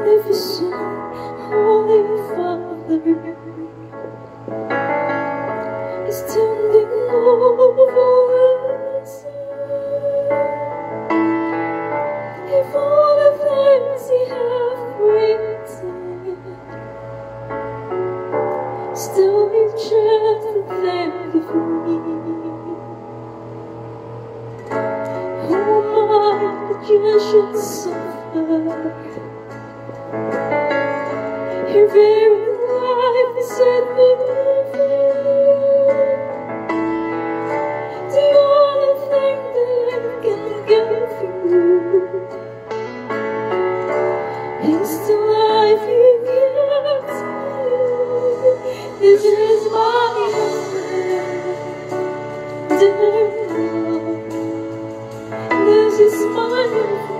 magnificent Holy Father is tending over us. If all the things He hath created still should suffer? Your very life is certainly The things that I can give you It's the life you give to me This is my affair This is my affair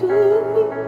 feet.